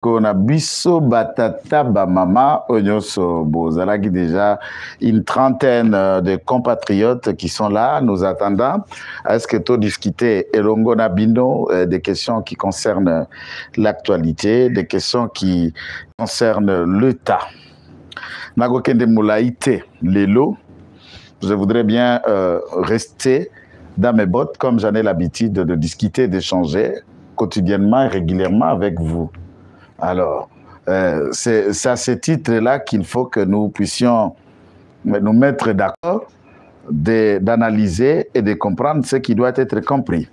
kona biso batata bamama oyo déjà une trentaine euh, de compatriotes qui sont là. Nous attendant à ce que to discuter elongo na bino euh, des questions qui concernent l'actualité des questions qui concernent l'état. Nakokende molai te lelo je voudrais bien euh, rester dans mes bottes comme j'en ai l'habitude de discuter d'échanger quotidiennement et régulièrement avec vous alors, euh, c'est à ce titre-là qu'il faut que nous puissions nous mettre d'accord d'analyser et de comprendre ce qui doit être compris.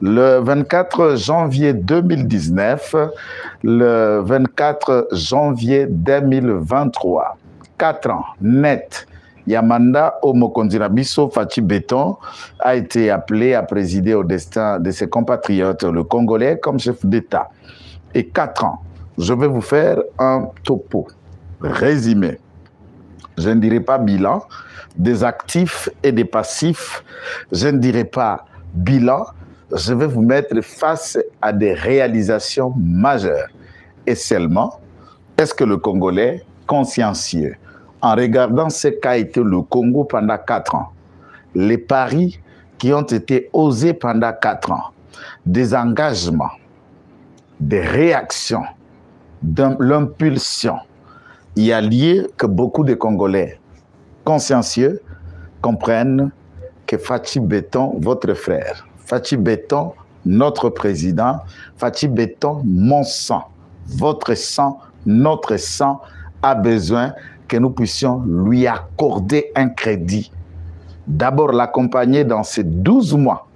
Le 24 janvier 2019, le 24 janvier 2023, quatre ans net, Yamanda Omokondirabiso Fachi Béton a été appelé à présider au destin de ses compatriotes, le Congolais, comme chef d'État. Et quatre ans, je vais vous faire un topo résumé. Je ne dirai pas bilan des actifs et des passifs. Je ne dirai pas bilan. Je vais vous mettre face à des réalisations majeures. Et seulement, est-ce que le Congolais consciencieux, en regardant ce qu'a été le Congo pendant quatre ans, les paris qui ont été osés pendant quatre ans, des engagements, des réactions, l'impulsion, il y a lieu que beaucoup de Congolais consciencieux comprennent que Fachi Béton, votre frère, Fachi Béton, notre président, Fachi Béton, mon sang, votre sang, notre sang, a besoin que nous puissions lui accorder un crédit. D'abord l'accompagner dans ces 12 mois,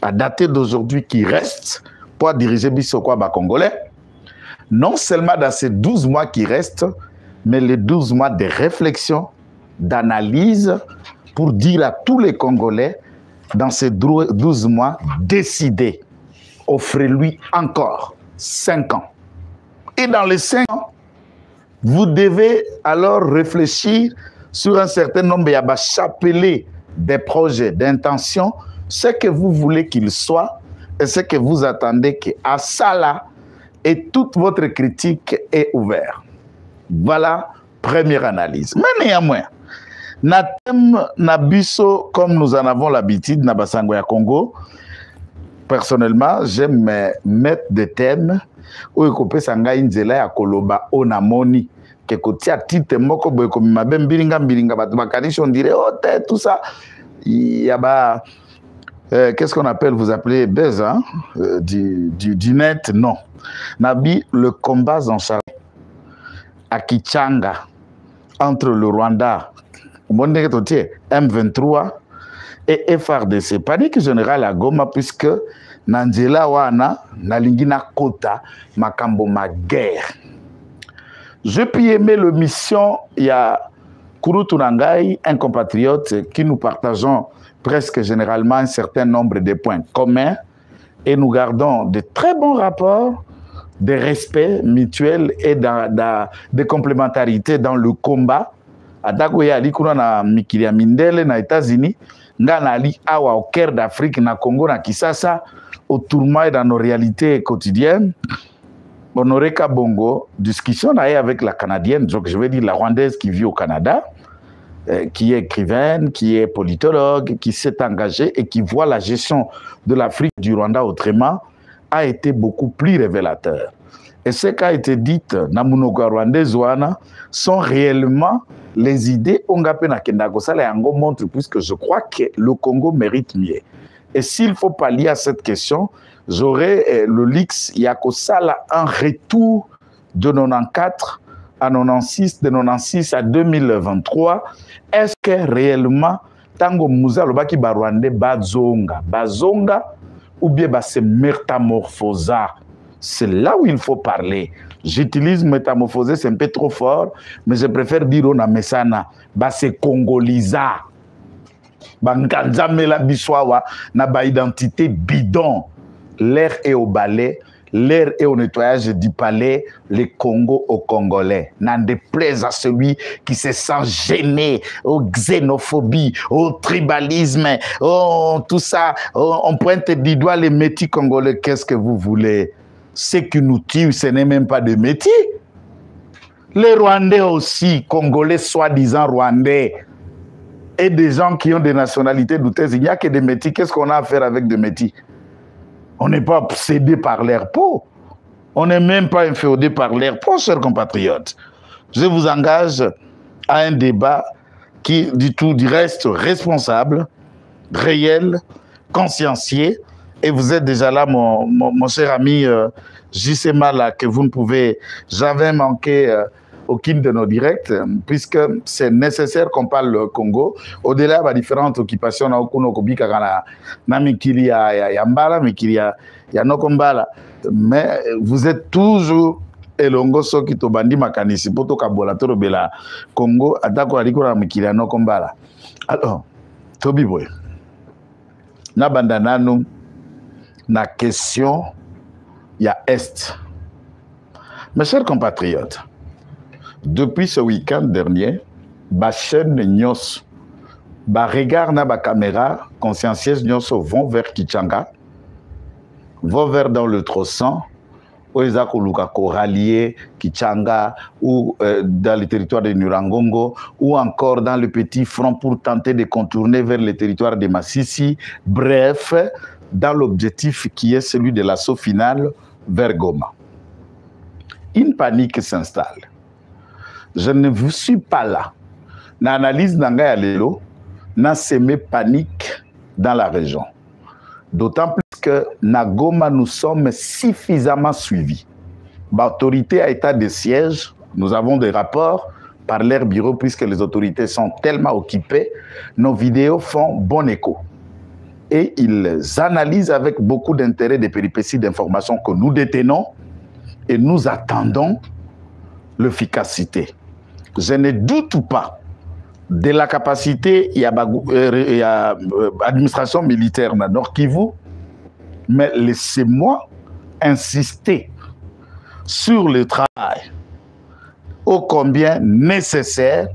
à dater d'aujourd'hui qui reste, pour diriger Bissokwa Congolais, non seulement dans ces 12 mois qui restent, mais les 12 mois de réflexion, d'analyse, pour dire à tous les Congolais, dans ces 12 mois, décidez, offrez-lui encore 5 ans. Et dans les 5 ans, vous devez alors réfléchir sur un certain nombre de chapeler des projets, d'intentions, ce que vous voulez qu'il soit et ce que vous attendez qu'à ça là, et toute votre critique est ouverte. Voilà, première analyse. Mais néanmoins, na thème na biso, comme nous en avons l'habitude na basango ya Congo, personnellement, j'aime mettre des thèmes où ekopesa ngai nzela ya koloba o na moni ke kotia titre moko boye komema be mbilinga mbilinga bato on dirait oh tout ça ya ba euh, qu'est-ce qu'on appelle, vous appelez buzz, hein, euh, du, du, net, non. Nabi, le combat en charge à Kichanga, entre le Rwanda, M23 et FRDC. Panique générale à Goma, puisque Nandjela Wana, Nalingina Kota, Makambo ma guerre. Je puis aimer le mission, il y a Kurutunangai, un compatriote qui nous partageons presque généralement un certain nombre de points communs et nous gardons de très bons rapports de respect mutuel et de complémentarité dans le combat. atako ye ali kuna na mikili ya mindele na états-unis nga na ali awa au cœur d'afrique na congo na kisasa au tourment dans nos réalités quotidiennes honoré kabongo discussion na ye avec la canadienne donc je veux dire la rwandaise qui vit au canada qui est écrivaine, qui est politologue, qui s'est engagée et qui voit la gestion de l'Afrique du Rwanda autrement, a été beaucoup plus révélateur. Et ce qui a été dit Namunoka Rwandais sont réellement les idées Ongapena Kendagosala Yango montre puisque je crois que le Congo mérite mieux. Et s'il faut pallier à cette question, j'aurais euh, le Lix Yakosala un retour de 94 à 96, de 96 à 2023, est-ce que réellement, tango muza lobaki barwande bazonga, bazonga ou bien ba se métamorphosa C'est là où il faut parler. J'utilise métamorphoser, c'est un peu trop fort, mais je préfère dire on a mesana, ba se congolisa. Banganzamela biswawa na ba identité bidon. L'air est au balai, l'air est au nettoyage du palais, le Congo aux Congolais. N'en déplaise à celui qui se sent gêné, aux xénophobie, au tribalisme, oh, tout ça. On pointe du doigt les métis congolais. Qu'est-ce que vous voulez? Ce qui nous tue, ce n'est même pas de métier. Les Rwandais aussi, Congolais soi-disant Rwandais, et des gens qui ont des nationalités douteuses, il n'y a que des métiers. Qu'est-ce qu'on a à faire avec des métiers On n'est pas obsédé par l'air peau. On n'est même pas inféodé par l'air peau, chers compatriotes. Je vous engage à un débat qui, du tout, du reste, responsable, réel, consciencieux. Et vous êtes déjà là, mon, mon, cher ami euh, JC Mala, que vous ne pouvez jamais manquer euh, aucune de nos directs, puisque c'est nécessaire qu'on parle le Congo. Au-delà de différentes occupations, na okuno kobika kana na mikili ya, ya, ya mbala, mikili ya, ya nokombala. Mais vous êtes toujours elongo soki tobandi makanisi mpo tokabola tolobela congo atako aliko na mikili ya noko mbala alors tobi boye nabanda nanu na question ya est mes chers compatriotes depuis ce week-end dernier bachaîne nyonso baregard na bacaméra consciencieuse nyonso vont vers kichanga vont vers dans le trosan oyo eza koluka korallier kichanga ou euh, dans le territoire de nurangongo ou encore dans le petit front pour tenter de contourner vers le territoire de massissi bref dans l'objectif qui est celui de l'assaut final vers goma. Une panique s'installe je ne vous suis pas là na analyse na ngai panique dans la région D'autant plus que Nagoma, nous sommes suffisamment suivis. L'autorité à état de siège, nous avons des rapports par leur bureau puisque les autorités sont tellement occupées. Nos vidéos font bon écho. Et ils analysent avec beaucoup d'intérêt des péripéties d'informations que nous détenons et nous attendons l'efficacité. Je ne doute pas de la capacité, il y a l'administration militaire dans Nord Kivu, mais laissez-moi insister sur le travail ô combien nécessaire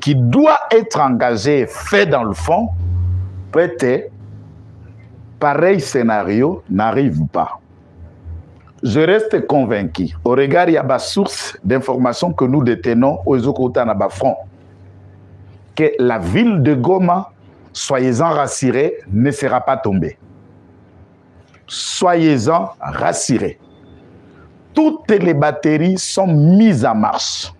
qui doit être engagé, fait dans le fond, peut-être pareil scénario n'arrive pas. Je reste convaincu, au regard, il y a des sources d'informations que nous détenons aux Okotana front que la ville de Goma, soyez-en rassurés, ne sera pas tombée. Soyez-en rassurés. Toutes les batteries sont mises en marche.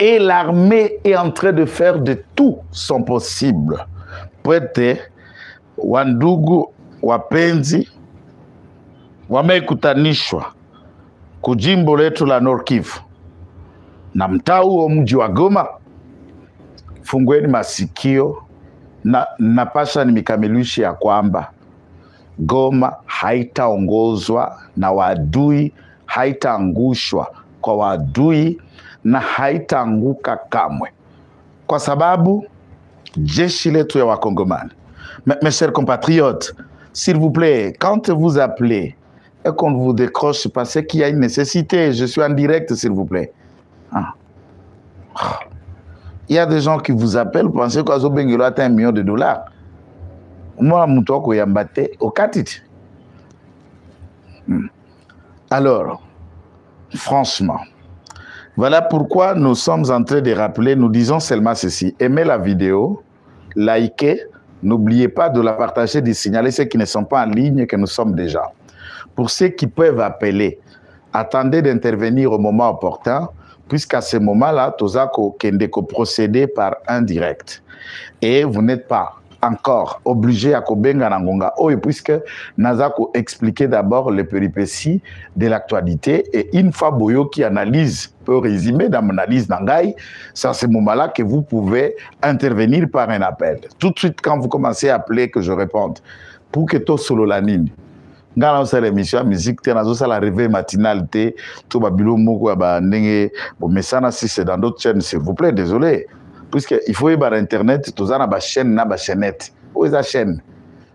Et l'armée est en train de faire de tout son possible. Wandugu, wapenzi, wamekutanishwa kujimbo letu la Nord Kivu na mtaa huo mji wa Goma, fungueni masikio na napasha nimikamilishe ya kwamba Goma haitaongozwa na wadui, haitaangushwa kwa wadui na haitaanguka kamwe, kwa sababu jeshi letu ya Wakongomani. Mes chers compatriotes, s'il vous plaît, quand vous appelez et qu'on vous décroche parce qu'il y a une nécessité, je suis en direct, s'il vous plaît. Ah. Il y a des gens qui vous appellent, pensez qu'Azo Bengelo a un million de dollars. Moi, Moutoko Yambate, au Katit. Hmm. Alors, franchement, voilà pourquoi nous sommes en train de rappeler, nous disons seulement ceci. Aimez la vidéo, likez, n'oubliez pas de la partager, de signaler ceux qui ne sont pas en ligne que nous sommes déjà. Pour ceux qui peuvent appeler, attendez d'intervenir au moment opportun puisqu'à ce moment-là, Tozako Kendeko procéder par un direct. Et vous n'êtes pas encore obligé à Kobenga Nangonga Oyo, puisque Nazako expliquer d'abord les péripéties de l'actualité et une fois Boyo qui analyse, peut résumer dans mon analyse d'Angaï, c'est à ce moment-là que vous pouvez intervenir par un appel. Tout de suite, quand vous commencez à appeler, que je réponde, pour que to solo la. Nga nazosala émission ya musique te nazosala réveil matinal te to babilo moko ya bandenge bomesana si c'est dans d'autres chaînes s'il vous plaît désolé. Puisque il faut internet toza na bachaîne na bachaînette oyo eza chaîne?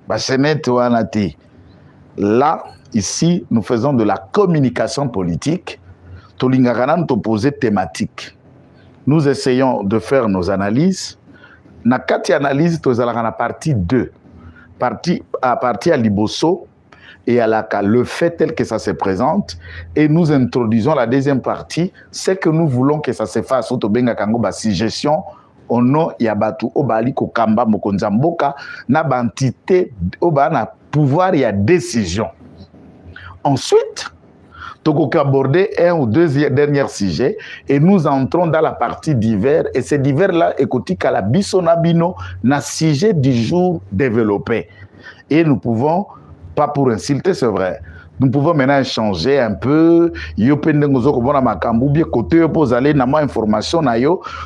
Wana là ici nous faisons de la communication politique. Tolingaka nanu toposer thématique. Nous essayons de faire nos analyses. Na kati ya analyse tozalaka partie 2 partie partie ya liboso et à la le fait tel que ça se présente et nous introduisons la deuxième partie c'est que nous voulons que ça se fasse otobenga kango ba suggestion au nom ya bato obali kokamba mokonzi mboka na bantité oba na pouvoir ya décision. Ensuite tokoki aborder un ou deux derniers sujets et nous entrons dans la partie d'hiver et ces divers là ekotikala biso na bino na sujet du jour développé. Et nous pouvons pas pour insulter c'est vrai nous pouvons maintenant échanger un peu côté mpo ozali na mwa information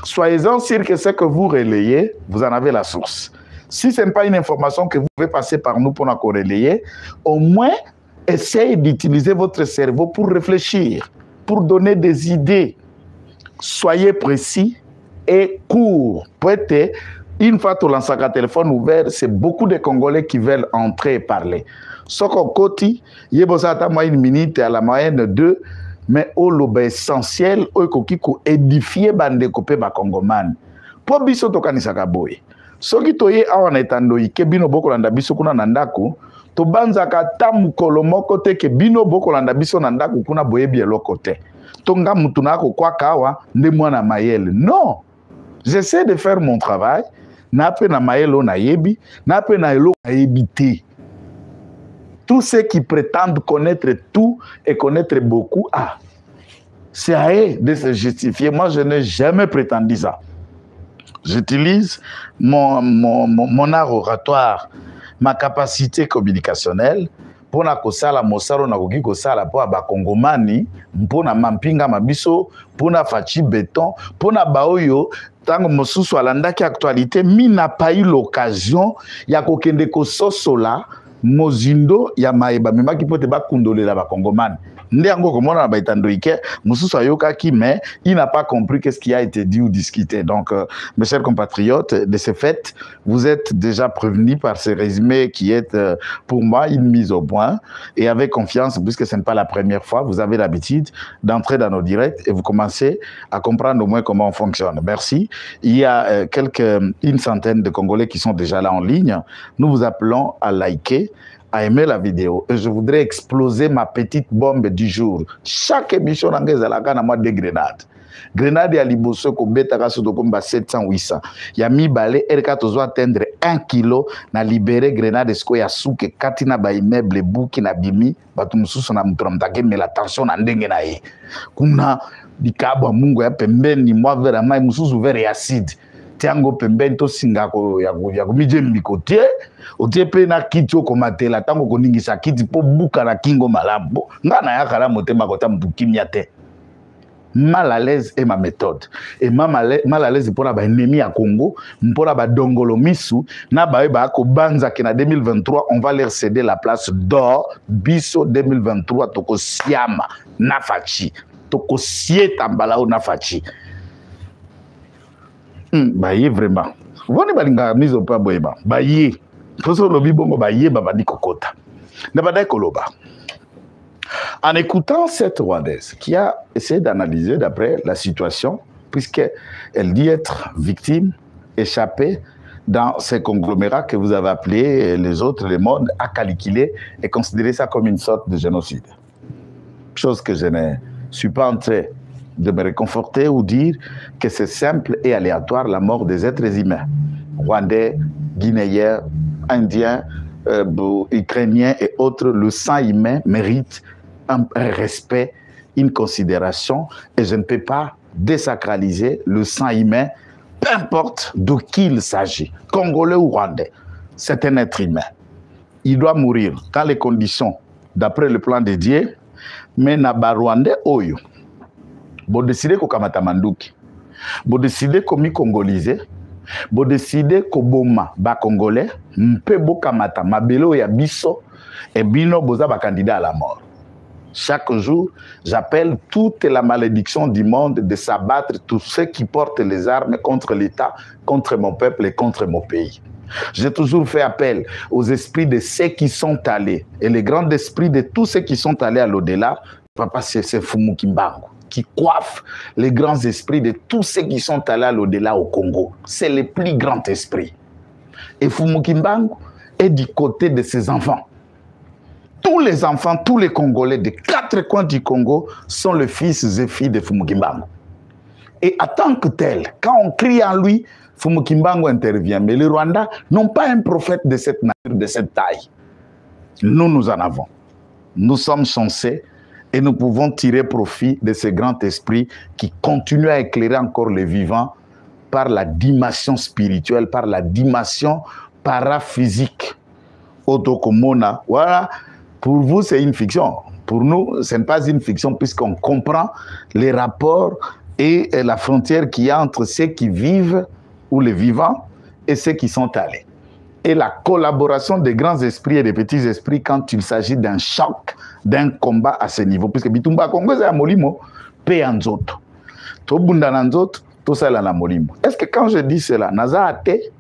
soyez-en sûr que ce que vous relayez vous en avez la source si ce n'est pas une information que vous pouvez passer par nous pour la corréler au moins essayez d'utiliser votre cerveau pour réfléchir, pour donner des idées. Soyez précis et court. Peut-être, une fois que tu lances un téléphone ouvert, c'est beaucoup de Congolais qui veulent entrer et parler. Soko koti, yebosata moi une minute à la moyenne de deux, mais au lobe essentiel, au koki ko édifier bande kopé ba kongoman. Po biso tokanisaka boye. Soki toye awa na etandoi ke bino bokolanda biso kuna na ndako, tobanzaka ata mokolo moko te ke bino bokolanda biso na ndako kuna boyebi eloko te to nga mutu na akokwaka awa nde mwana mayele non j'essaie de faire mon travail na mpe na mayele oyo na mpe na tous ceux qui prétendent connaître tout et connaître beaucoup ah c'est à eux de se justifier. Moi je n'ai jamais prétendu ça. J'utilise mon, mon, mon, art oratoire ma capacité communicationnelle mpona kosala mosala nakoki kosala mpo ya bakongomani mpona mampinga mabiso mpona faci beton mpona baoyo ntango mosusu alandaki actualité mi na eu l'occasion ya kokende kososola mozindo ya maye bamemaki mpo ete bakundolela bakongomane. Nde yango na baitando ike mosusu ayokaki mais il n'a pas compris qu'est-ce qui a été dit ou discuté. Donc euh, mes chers compatriotes de ce fait vous êtes déjà prévenus par ce résumé qui est euh, pour moi une mise au point. Et avec confiance puisque ce n'est pas la première fois vous avez l'habitude d'entrer dans nos directs et vous commencez à comprendre au moins comment on fonctionne. Merci. Il y a euh, quelques une centaine de Congolais qui sont déjà là en ligne. Nous vous appelons à liker à aimer la vidéo et je voudrais exploser ma petite bombe du jour. Chaque émission ezalaka na mwa de grenade grenade ya liboso ekobetaka so tokomba 700 800 ya mibale erika tozwa atteindre 1 kilo na libere grenade sikoyo ya suka ekati na baimmeuble ebuki na bimi bato mosusu na moto na moto akemela tension na ndenge kuna likabwa mungu ya pembeni mwa vere ya mai vere tie yango pembeni tosinga ya komijembiko tie otie mpe na kiti okomatela ntango okoningisa kiti mpo buka na kingo malamu. Nga nayaka na motema kota motu kimia te. Mal à l'aise est ma méthode. Et mal à l'aise mpona baennemi ya congo mpona badongolo misu na baye bakobanzaki na 2023 on va leur céder la place d'or. Biso 2023 tokosiama na faci tokosieta mbala oyo na faci hmm, baye vraiment. Mise boyeba baye. Olobi bongo na badai koloba. En écoutant cette Rwandaise qui a essayé d'analyser d'après la situation, puisqu'elle dit être victime, échappée dans ces conglomérats que vous avez appelés les autres, le monde, a calculé et considéré ça comme une sorte de génocide. Chose que je ne suis pas en train de me réconforter ou dire que c'est simple et aléatoire la mort des êtres humains. Rwandais, Guinéens, Indiens, euh, Ukrainiens et autres, le sang humain mérite un, respect, une considération, et je ne peux pas désacraliser le sang humain, peu importe de qui il s'agit, congolais ou rwandais. C'est un être humain. Il doit mourir dans les conditions, d'après le plan de Dieu, mais na rwandais oyo, bo décider ko kamata manduki, bo décider komi congoliser, bo décider koboma ba congolais, mpe bo kamata mabelo ya biso, et bino boza ba candidat à la mort. Chaque jour, j'appelle toute la malédiction du monde de s'abattre tous ceux qui portent les armes contre l'État, contre mon peuple et contre mon pays. J'ai toujours fait appel aux esprits de ceux qui sont allés et les grands esprits de tous ceux qui sont allés à l'au-delà. Papa, c'est Fumu Kimbangu qui coiffe les grands esprits de tous ceux qui sont allés à l'au-delà au Congo. C'est le plus grand esprit. Et Fumu Kimbangu est du côté de ses enfants. tous les enfants, tous les Congolais des quatre coins du Congo sont le fils et filles de Fumukimbango. Et en tant que tel, quand on crie en lui, Fumukimbango intervient. Mais les Rwandais n'ont pas un prophète de cette nature, de cette taille. Nous, nous en avons. Nous sommes censés et nous pouvons tirer profit de ce grand esprit qui continue à éclairer encore les vivants par la dimension spirituelle, par la dimension paraphysique. Otokomona, voilà, pour vous, c'est une fiction. Pour nous, ce n'est pas une fiction puisqu'on comprend les rapports et la frontière qu'il y a entre ceux qui vivent ou les vivants et ceux qui sont allés. Et la collaboration des grands esprits et des petits esprits quand il s'agit d'un choc, d'un combat à ce niveau. Puisque Bitumba Congo, c'est un molimo, paix en zoto. Tobunda nanzoto, tout ça là la molimo. Est-ce que quand je dis cela, Naza ate,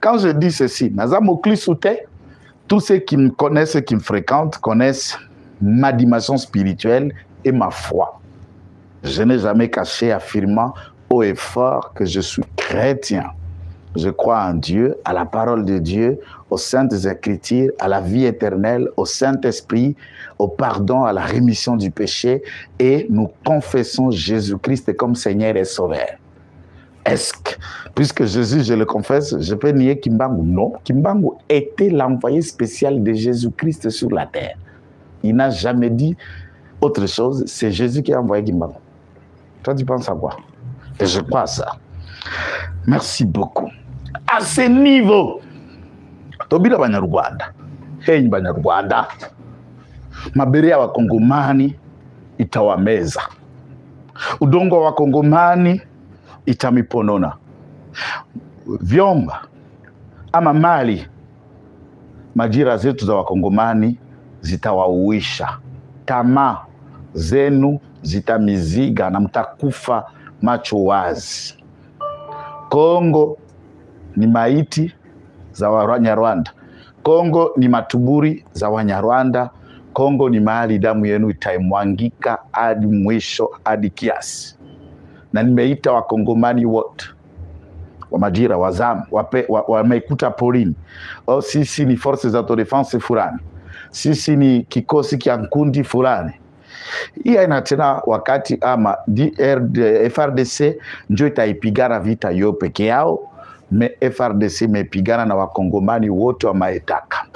quand je dis ceci, Naza mokli soute, tous ceux qui me connaissent et qui me fréquentent connaissent ma dimension spirituelle et ma foi. Je n'ai jamais caché, affirmant haut et fort que je suis chrétien. Je crois en Dieu, à la parole de Dieu, aux saintes écritures, à la vie éternelle, au Saint-Esprit, au pardon, à la rémission du péché, et nous confessons Jésus-Christ comme Seigneur et Sauveur. Est-ce que, puisque Jésus, je le confesse, je peux nier Kimbangu? Non, Kimbangu était l'envoyé spécial de Jésus-Christ sur la terre. Il n'a jamais dit autre chose, c'est Jésus qui a envoyé Kimbangu. Toi, tu penses à quoi? Et je crois à ça. Merci beaucoup. À ce niveau, tobila banyarwanda. Henyi banyarwanda. Mabere ya wakongomani itawameza. Udongo wa wakongomani itamiponona vyomba ama mali majira zetu za wakongomani zitawauisha. Tamaa zenu zitamiziga na mtakufa macho wazi. Kongo ni maiti za Wanyarwanda. Kongo ni matuburi za Wanyarwanda. Kongo ni mahali damu yenu itaimwangika hadi mwisho, hadi kiasi. Na nimeita wakongomani wote wa majira wazamu wameikuta wa wa porini. O, sisi ni force za autodefense fulani, sisi ni kikosi kya nkundi fulani hii aina tena wakati ama DRD, FRDC njo itaipigana vita yo peke yao, me FRDC imepigana na wakongomani wote wa maetaka.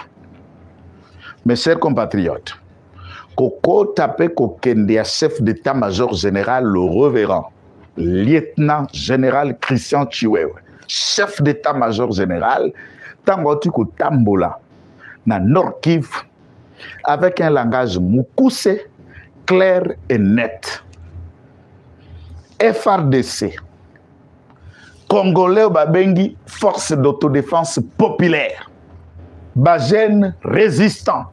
Mes chers compatriotes, kokota chef d'état-major général le révérend lieutenant général Christian Chiwewe, chef d'état-major général, tango oti kotambola na Nord avec un langage clair et net. FRDC, Congolais Babengi, Force d'autodéfense populaire, Bajen résistant,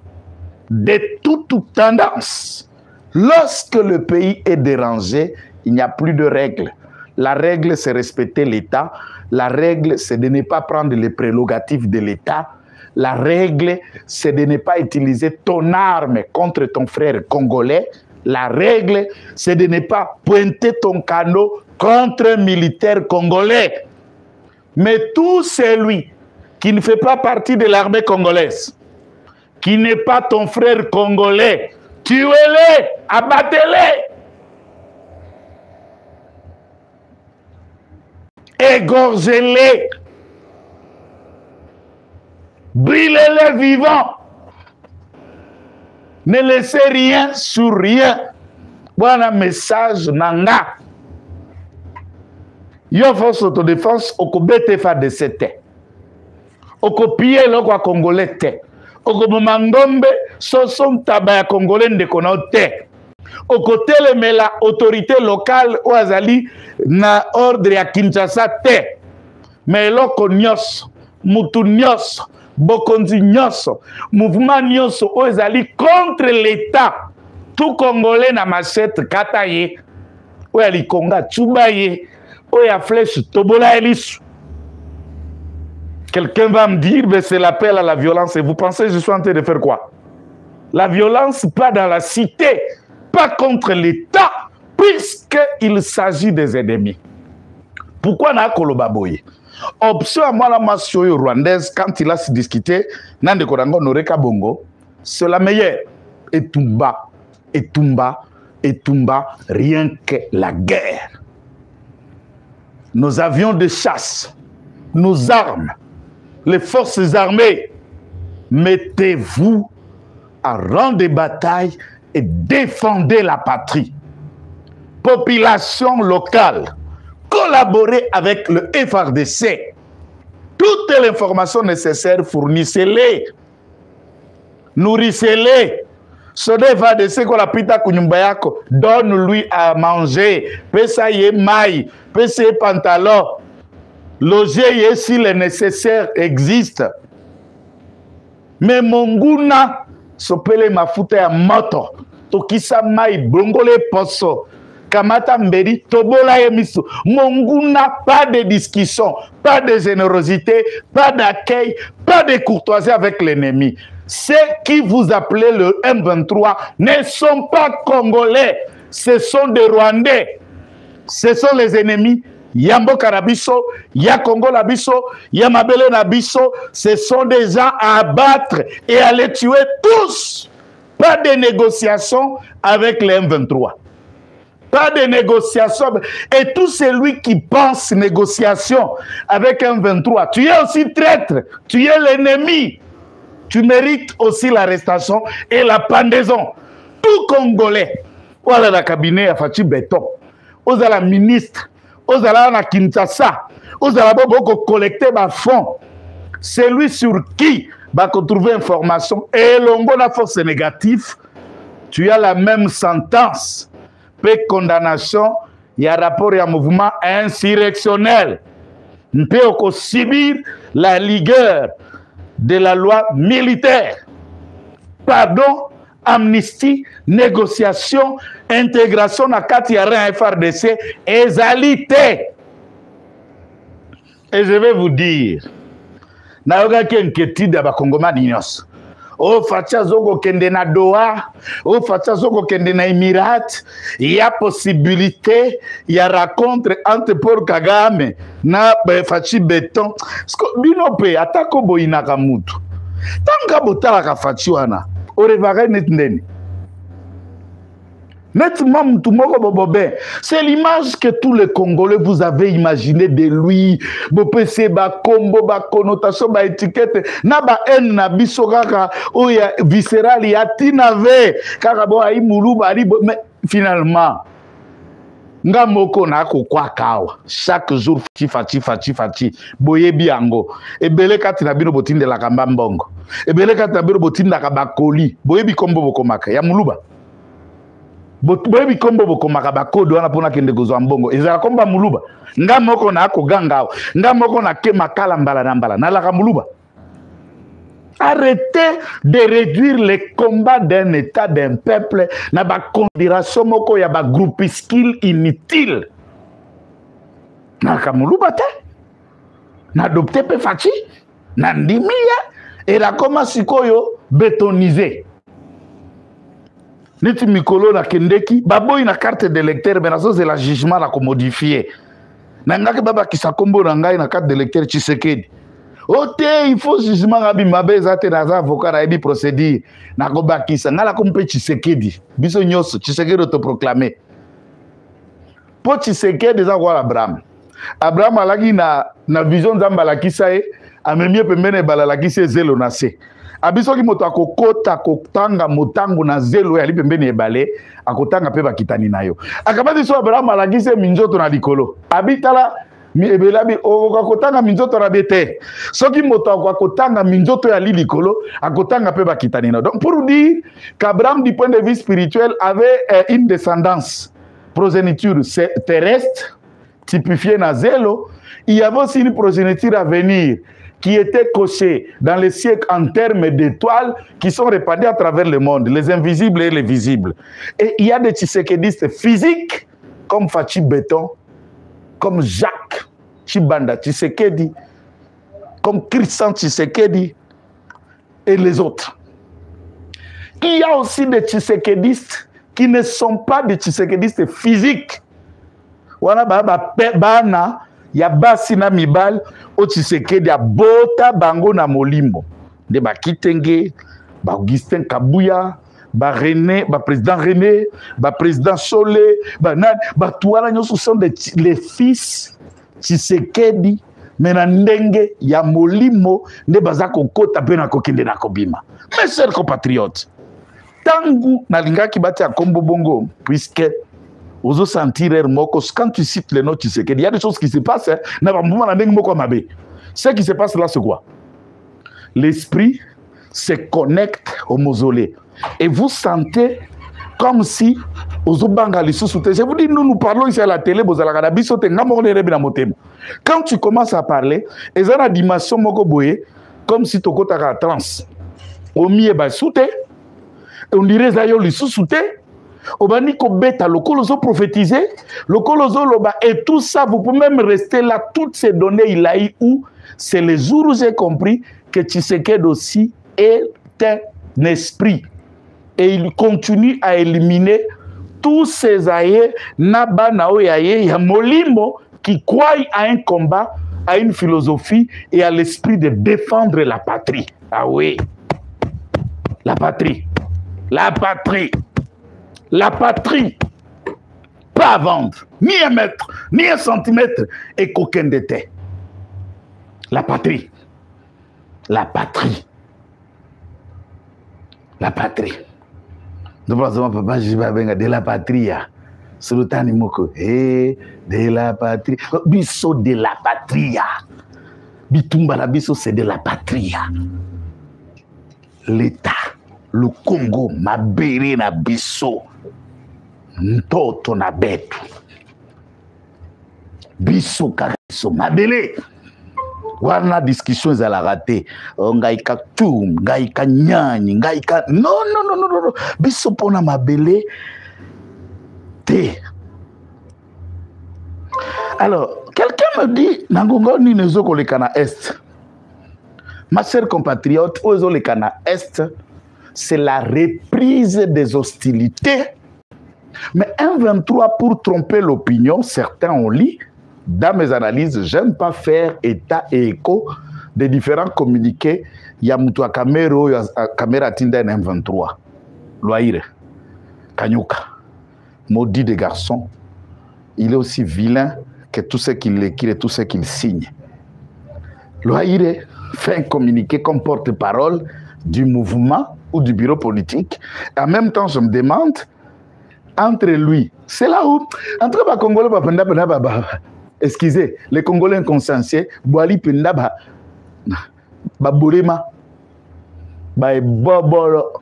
de toute tendance. Lorsque le pays est dérangé, il n'y a plus de règles. La règle, c'est respecter l'État. La règle, c'est de ne pas prendre les prérogatives de l'État. La règle, c'est de ne pas utiliser ton arme contre ton frère congolais. La règle, c'est de ne pas pointer ton canot contre un militaire congolais. Mais tout celui qui ne fait pas partie de l'armée congolaise, qui n'est pas ton frère congolais, tuez-les, abattez-les. Égorgez-les. Brûlez-les vivants. Ne laissez rien sur rien. Voilà un message nanga. Yo force autodéfense okobete fa de sete. Okopie loko ya congolais te. Okoboma ngombe soso ntaba ya congolais ndeko na te. okotelemela autorité locale oyo azali na ordre ya kinshasa te me eloko nyonso mutu nyonso bokonzi nyonso mouvement nyonso oyo ezali contre l'état tout congolais na machete kata ye oyo ya likonga tsuba ye ya flèche tobola quelqu'un va me dire mais c'est l'appel à la violence. Et vous pensez je suis en train de faire quoi? La violence pas dans la cité pas contre l'État, puisqu'il s'agit des ennemis. Pourquoi n'a koloba boye Option à moi la masio rwandaise quand il a discuté, Nande Korango Noreka Bongo, c'est la meilleure. etumba etumba etumba rien que la guerre nos avions de chasse nos armes les forces armées mettez-vous à rang de bataille et défendez la patrie. Population locale collaborez avec le FRDC toutes les informations nécessaires fournissez-les nourrissez-les soda FARDC kola pita kunyumba yako. Donne-lui à manger. Pesa ye mai pesa ye pantalon. Loger ye si le nécessaire existe me monguna sopele mafuta ya moto. Tokisa mai blongole poso. Kamata mbeli tobola ye miso. Monguna pas de discussion pas de générosité pas d'accueil pas de courtoisie avec l'ennemi ceux qui vous appelez le M23 ne sont pas congolais ce sont des rwandais ce sont les ennemis ya mboka ya congo na biso ya mabele na biso ce sont des gens à abattre et à les tuer tous pas de négociation avec les M23 pas de négociation. Et tout celui qui pense négociation avec un 23, tu es aussi traître, tu es l'ennemi. Tu mérites aussi l'arrestation et la pendaison. Tout Congolais, voilà la cabinet à Fachi Béton, aux la ministre, aux la Kinshasa, aux la beaucoup collecter ma fonds. Celui sur qui va trouver information. Et l'ongo la force négative, tu as la même sentence. Mpe condamnation ya rapport ya mouvement insurrectionnel. Mpe okosibir la ligueur de la loi militaire. Pardon amnistie négociation intégration na kati ya rein frdc ezali te. Et je vais vous dire nayokaki inquiétude ya bakongomani nyonso o faci azokokende na doha o faci azokokende na emirat ya possibilité ya rencontre entre paul kagame na faci beton. Bino mpe atako boyinaka mutu. Ntango botalaka faci wana orevaka neti ndeni Nettement, c'est l'image que tous les Congolais vous avez imaginé de lui. Bopese ba combo ba connotation ba étiquette. Na ba haine na biso kaka. Oya viscéral ya tinave kaka bo ai muluba ali mais finalement nga moko na kokwaka awa chaque jour fati fati fati fati boyebi yango ebele kati na bino botindelaka mba mbongo. Ebele kati na bino botindaka bakoli boyebi kombo bokomaka. Ya muluba boyebi kombo bokomaka bakode wana mpona kende kozwa mbongo. Ezala komba muluba nga moko na akoganga awa. Nga moko nake makala mbala na mbala. Nalaka muluba arrêtez de réduire les combats d'un état d'un peuple na bacondiration moko ya bagroupiskile inutile. Nalaka muluba te. Naadopte mpe faci nandimi ye elakoma sikoyo bétonise neti mikolo nakendeki baboyi na carte de lecteur me nazozela jugement na komodifie. Nangaki babakisa nkombo na ngai na carte de lecteur tshisekedi. O te il faut jugement nga bimabe eza te naza avocat nayebi procédure. Nakobakisa ngai nako mpe tshisekedi. Biso nyonso tshisekedi otoproclame mpo tshisekedi eza kokwala abraham. Abraham alaki na, na vision nzambe alakisa ye amemi ye pembeni ebala alakisi ye zelo na se abi soki moto akokota kotanga motango na zelo yali pembeni ebale akotanga mpe bakitani na yo. Akabati so abraham alakisi ye minzoto na likolo. Abi tala ebele abi okoka kotanga minzoto na be te soki moto akoka kotanga minzoto yali likolo akotanga mpe bakitani na yo. Donc pour dire qu'abraham du point de vue spirituel avait euh, une descendance progéniture terrestre typifiée na zelo il y avait aussi une progéniture à venir qui étaient cochés dans les siècles en termes d'étoiles qui sont répandées à travers le monde, les invisibles et les visibles. Et il y a des tshisekédistes physiques, comme Fachi Béton, comme Jacques Chibanda Tshisekedi, comme Christian Tshisekedi et les autres. Il y a aussi des tshisekédistes qui ne sont pas des tshisekédistes physiques. Voilà, bah, bah, bah, ya basi na mibali oyo tshisekedi abota bango na molimo nde bakitenge baaugustin kabuya René, ba président René, ba président Solé, ba nani, ba tuana nyonso sont des, les fils Tshisekedi me na ndenge ya molimo nde baza kokota mpe na kokende na kobima. Mes chers compatriotes ntango nalingaki batia nkombo bongo puisque ozosentir ere moko. Quand tu cites le nom Tshisekedi il y a des choses qui se passent hein, na bamoma na ndenge moko mabe. Ce qui se passe là c'est quoi? L'esprit se connecte au mausolée. Et vous sentez comme si ozobanga lisusu te. Je vous dis nous nous parlons ici à la télé bozalaka na biso te. Nga moko neyebi na motema. Quand tu commences à parler eza na dimension moko comme si tokotaka trans. Omiyeba esu te. Ondire eza yo lisusu te obandi kobeta ozoloba et tout ça vous pouvez même rester là toutes ces données il a eu où? C'est le jour où j'ai compris que Tshisekedi aussi est un esprit. Et il continue à éliminer tous ces aïeux yaye ya molimo qui croient à un combat à une philosophie et à l'esprit de défendre la patrie. Ah oui. La patrie. La patrie la patrie pas à vendre. Ni un mètre ni un centimètre et qu'aucun détail la patrie. La patrie. La patrie. Ndopazoma papa jibabenga de la patria sultani moko e de la patrie. Biso de la patria bitumba na biso c'est de la patria l'état le congo mabere na biso ntoto na betu. Biso kaka biso mabele. Wana discussion ezalaka te ngai ka tum ngai ka nyani ngai ka non non non non non. Biso mpona mabele. Te. Alors quelqu'un me dit na ngonga nini ezokoleka na est? Ma chère compatriote oyo ezoleka na est c'est la reprise des hostilités mais un 23 pour tromper l'opinion certains ont lit dans mes analyses, j'aime pas faire état et écho des différents communiqués. Il y a Moutoua Kamero, Kamera Tinda M23, Loaire, Kanyuka, maudit des garçons. Il est aussi vilain que tout ce qu'il écrit et tout ce qu'il signe. Loaire fait un communiqué comme porte-parole du mouvement ou du bureau politique. Et en même temps, je me demande, entre lui, c'est là où, entre les Congolais, excusez, les Congolais inconscienciés, Boali Penda ba ba bolema ba bobolo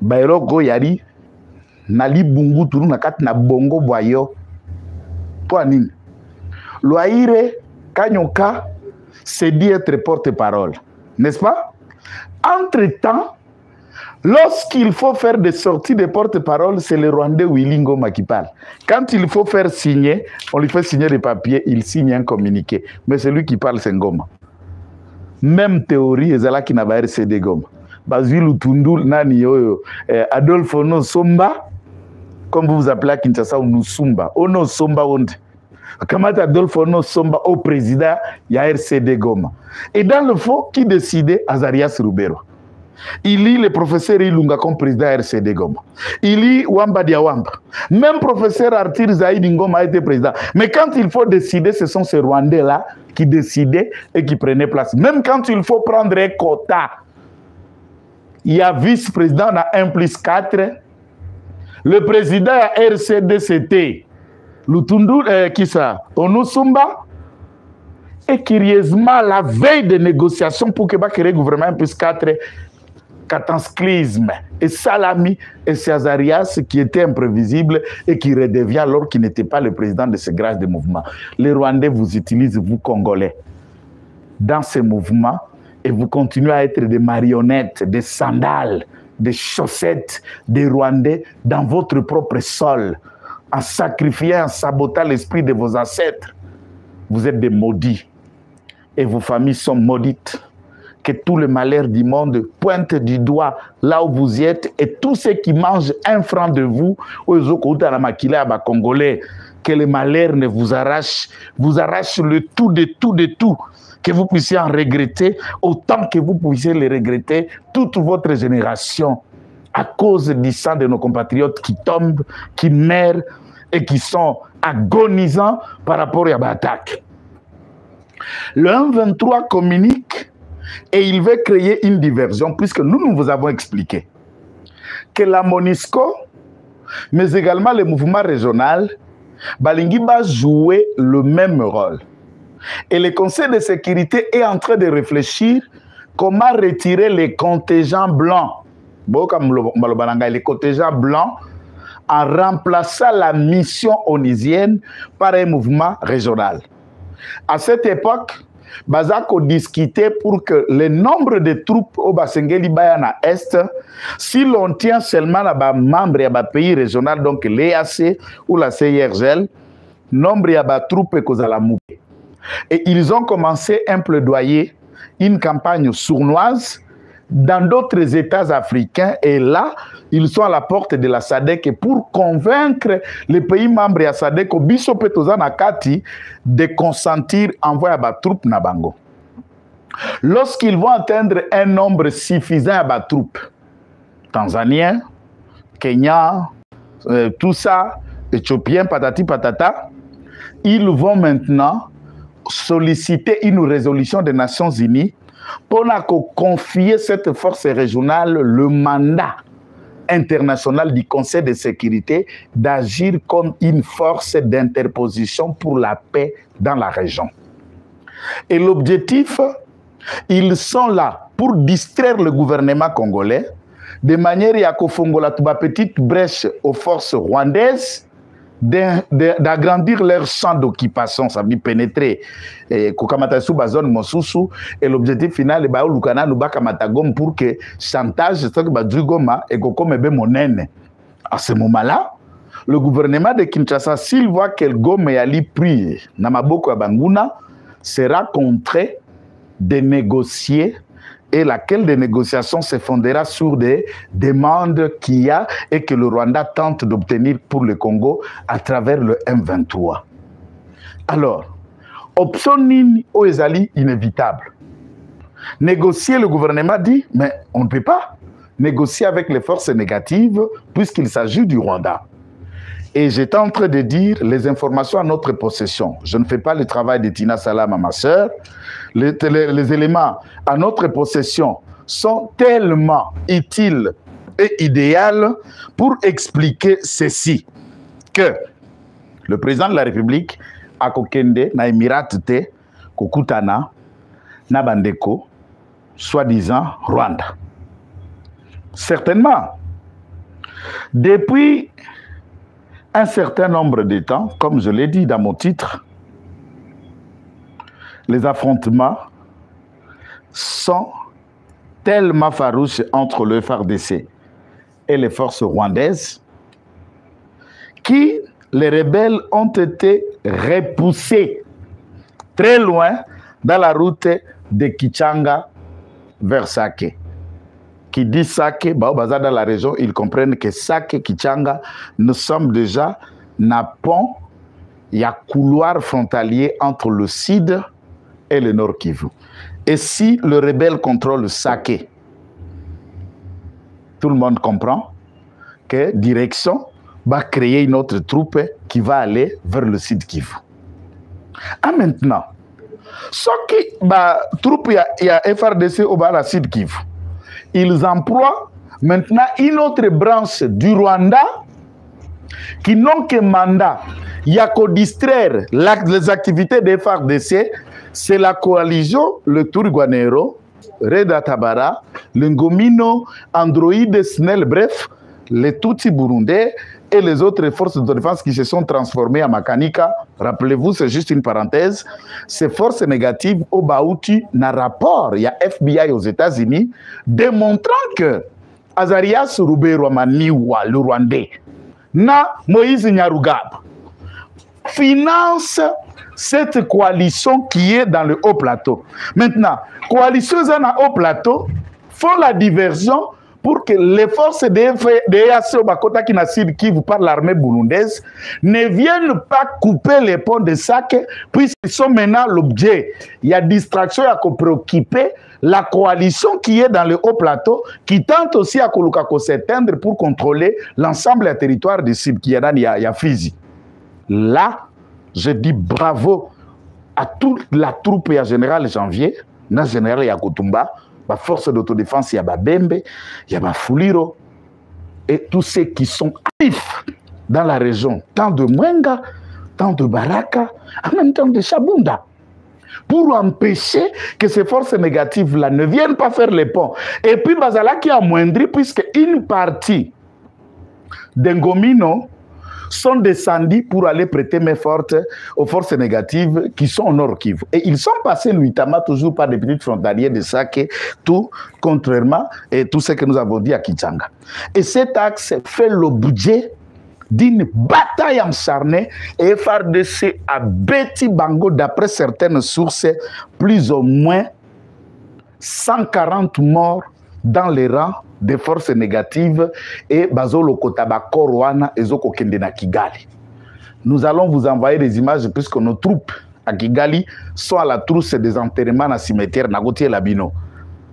ba eloko yali na libungu turu na kati na bongo boyo po nini Loaire Kanyoka c'est dit être porte-parole n'est-ce pas? Entre-temps Lorsqu'il faut faire des sorties de porte-parole, c'est le Rwandais Willy Ngoma qui parle. Quand il faut faire signer, on lui fait signer des papiers, il signe un communiqué. Mais c'est lui qui parle, c'est Ngoma. Même théorie, ezala qui n'a pas RCD Goma. Bazil Utundu, nani eh, Adolphe Ono Somba, comme vous vous appelez à Kinshasa, Ono Sumba. Ono Somba onde. Kamata Adolphe Ono Somba au président, il y a RCD Goma. Et dans le fond, qui décidait? Azarias Rubero. Il lit le professeur Ilunga comme président RCD Goma. Il lit Wamba Diawamba. Même professeur Arthur Zaïd Ngoma a été président. Mais quand il faut décider, ce sont ces Rwandais-là qui décidaient et qui prenaient place. Même quand il faut prendre un quota, il y a vice-président à 1 plus 4. Le président à RCD, c'était Lutundu, euh, qui ça? Onusumba. Et curieusement, la veille des négociations pour que le gouvernement 1 plus 4 cataclysme et Salami et Césarias qui était imprévisible et qui redevient alors qu'il n'était pas le président de ce grâce de mouvement. Les Rwandais vous utilisent, vous Congolais, dans ces mouvements et vous continuez à être des marionnettes, des sandales, des chaussettes des Rwandais dans votre propre sol, en sacrifiant, en sabotant l'esprit de vos ancêtres. Vous êtes des maudits et vos familles sont maudites que tout le malheur du monde pointe du doigt là où vous y êtes et tous ceux qui mangent un franc de vous, Congolais, que le malheur ne vous arrache, vous arrache le tout de tout de tout, que vous puissiez en regretter autant que vous puissiez le regretter toute votre génération. à cause du sang de nos compatriotes qui tombent, qui meurent et qui sont agonisants par rapport à l'attaque. Le 1-23 communique et il veut créer une diversion puisque nous, nous vous avons expliqué que la MONISCO, mais également le mouvement régional, Balingi va jouer le même rôle. Et le Conseil de sécurité est en train de réfléchir comment retirer les contingents blancs. Les contingents blancs en remplaçant la mission onisienne par un mouvement régional. À cette époque, Bazako discutait pour que le nombre de troupes au Basengeli Bayana Est, si l'on tient seulement à membre de pays régional, donc l'EAC ou la CIRGL, nombre de troupes est Et ils ont commencé un plaidoyer, une campagne sournoise dans d'autres États africains. Et là, ils sont à la porte de la SADC pour convaincre les pays membres de la SADC, Nakati, de consentir envoyer des troupes na bango. Lorsqu'ils vont atteindre un nombre suffisant de troupes, Tanzaniens, Kenya, euh, tout ça, Éthiopiens, patati patata, ils vont maintenant solliciter une résolution des Nations Unies pour confier cette force régionale le mandat international du Conseil de sécurité d'agir comme une force d'interposition pour la paix dans la région. Et l'objectif, ils sont là pour distraire le gouvernement congolais de manière à la petite brèche aux forces rwandaises d'agrandir leur champ d'occupation, ça veut dire pénétrer eh, kokamata sous zone mosusu et l'objectif final ba lukana no bakamata gom pour que chantage ça que ba Goma et kokome be monene. À ce moment-là le gouvernement de Kinshasa s'il voit que Goma yali pris na maboko ya banguna sera contraint de négocier et laquelle des négociations se fondera sur des demandes qu'il y a et que le Rwanda tente d'obtenir pour le Congo à travers le M23. Alors, option nini Oezali inévitable. Négocier, le gouvernement dit, mais on ne peut pas négocier avec les forces négatives puisqu'il s'agit du Rwanda. Et j'étais en train de dire les informations à notre possession. Je ne fais pas le travail de Tina Salam à ma sœur. Les, éléments à notre possession sont tellement utiles et idéaux pour expliquer ceci. Que le président de la République a kokende na Emirat te kokutana na bandeko soi-disant Rwanda. Certainement. Depuis un certain nombre de temps, comme je l'ai dit dans mon titre, les affrontements sont tellement farouches entre le FARDC et les forces rwandaises qui, les rebelles, ont été repoussés très loin dans la route de Kichanga vers Sake. Qui dit Sake, bah, dans la région, ils comprennent que Sake, Kichanga, nous sommes déjà un pont, il y a couloir frontalier entre le sud et le nord Kivu. Et si le rebelle contrôle Sake, tout le monde comprend que direction va créer une autre troupe qui va aller vers le sud Kivu. Ah maintenant, ce qui bah, troupe il y a FRDC au bas la sud Kivu ils emploient maintenant une autre branche du Rwanda qui n'ont que mandat. Il y a qu'à distraire les activités des FARDC, c'est la coalition, le Turguanero, Reda Tabara, le Ngomino, Android, Snell, bref, les Tutsi burundais et les autres forces de défense qui se sont transformées en Makanika. Rappelez-vous, c'est juste une parenthèse. Ces forces négatives au Baouti n'a rapport. Il y a FBI aux États-Unis démontrant que Azarias Ruberwamaniwa, le Rwandais, na Moïse Nyarugab, finance cette coalition qui est dans le haut plateau. Maintenant, coalition dans le haut plateau font la diversion pour que les forces de EAC Bakota qui qui vous par l'armée burundaise ne viennent pas couper les ponts de sac puisqu'ils sont maintenant l'objet. Il y a distraction à préoccuper la coalition qui est dans le haut plateau, qui tente aussi à s'éteindre pour contrôler l'ensemble des territoires du Sud, qui est. Là, je dis bravo à toute la troupe et à général janvier, na général Yakutumba, la force d'autodéfense, il y a Babembe, il y a Fuliro, et tous ceux qui sont actifs dans la région, tant de Mwenga, tant de Baraka, en même temps de Chabunda, pour empêcher que ces forces négatives-là ne viennent pas faire les ponts. Et puis, Bazala qui a moindri, puisque une partie d'Engomino sont descendus pour aller prêter main forte aux forces négatives qui sont au Nord Kivu. Et ils sont passés notamment toujours par des petites frontaliers de Sake, tout contrairement à tout ce que nous avons dit à Kichanga. Et cet axe fait le budget d'une bataille acharnée et FRDC à Betty Bango, d'après certaines sources, plus ou moins 140 morts dans les rangs des forces négatives et Bazolo Kotaba Korwana et Zoko na Kigali. Nous allons vous envoyer des images puisque nos troupes à Kigali sont à la trousse des enterrements dans le cimetière Nagotier Labino.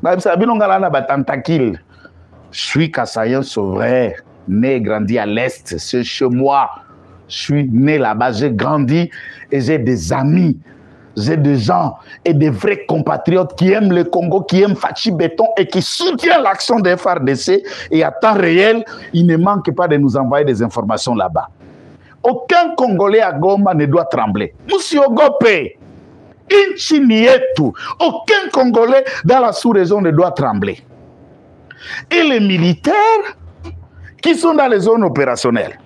Labino Galana Batantakil. Je suis Kassayan Sauvray, né grandi à l'Est, c'est chez moi. Je suis né là-bas, j'ai grandi et j'ai des amis j'ai des gens et des vrais compatriotes qui aiment le Congo, qui aiment Fachi Béton et qui soutiennent l'action des FARDC. Et à temps réel, il ne manque pas de nous envoyer des informations là-bas. Aucun Congolais à Goma ne doit trembler. Monsieur Gopé, aucun Congolais dans la sous-région ne doit trembler. Et les militaires qui sont dans les zones opérationnelles,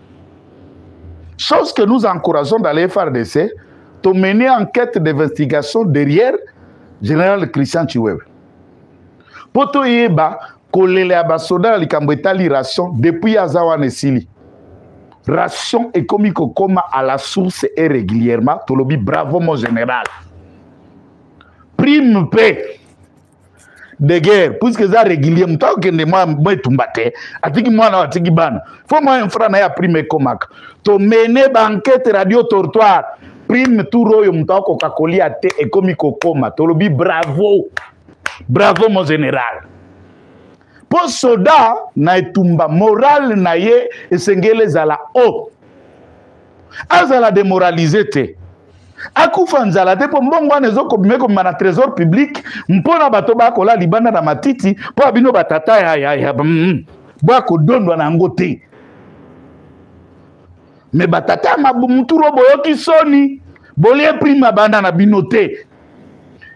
chose que nous encourageons dans les FARDC, to mener enquête d'investigation derrière général Christian Chiwewe. Mpo toyeba kolela ya basoda na likambo etali ration depuis aza wana esili ration ekomi kokóma à la source et régulièrement tolobi bravo mon général. Prime mpe de guerre puisque eza régulier moto akokende mwa etumba te atiki mwana atiki bana. Fo mwa infra na ye aprime ekomaka tomene baenquête radio tortoire prime tour oyo moto akoka kolia te ekomi kokoma. Tolobi bravo. Bravo mon général. Mpo soda na etumba morale na ye esengeli ezala o azala demoralize te. Akufa nzala te mpo mbongo wana ezokobima ekobima na trésor public mpo na bato bakola libanda na matiti mpo bino batata ya, ya, mm, bakodondwa na yango te. Me batata ya mabumuturo boyoki soni bolie prime banda na bino te.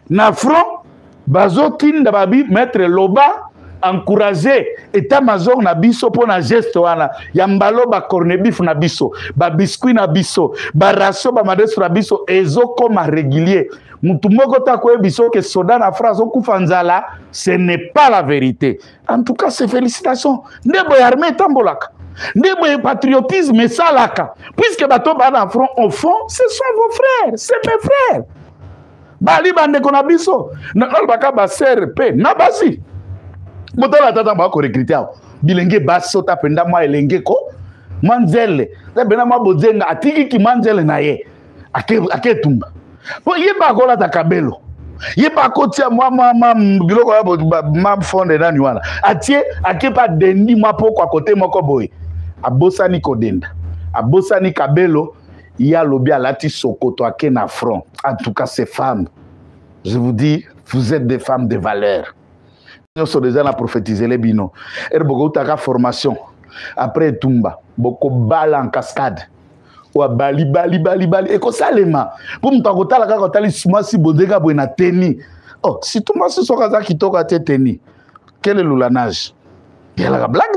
Na front bazotinda babi maître loba encourage état major na biso mpo na geste wana. Ya mbalo bacornebif na biso babiskuit na biso baratio bamadeso na biso ezokoma régulier. Mutu moko ta koyebi soki soda na france okufa nzala ce n'est pas la vérité. En tout cas c'est félicitation nde boye armée etambolaka nde boye patriotisme esalaka puisque bato baa na front au fond ce sont vos frères c'est mes frères. Bali bandeko na biso nalobaka basere mpe na basi. Botala tata bakorekrite awa bilenge basi ota mpenza mwa elenge ko mwa nzele. Ta mpenza mwa bozenga atikiki mwa nzele na ye aketumba mpo ye mpe akolata kabelo ye mpe akotia mwa biloko ya ma fonde nani wana. Atie ake mpe adendi mwa poko akote moko boye abosani kodenda. Abosani kabelo. Ye alobi alati sokoto ake na front. En tout cas ces femmes je vous dis vous êtes des femmes de valeur. Nyonso deja na prophétisele bino ere bokoutaka formation. Après etumba bokobala en cascade. Oyo bali bali bali bali. Ekosalema mpo moto akotala kaka otali mwasi bondeka boye na teni. Oh surtout mwasi soki aza kitoko ate teni. Quel elulanage yalaka blague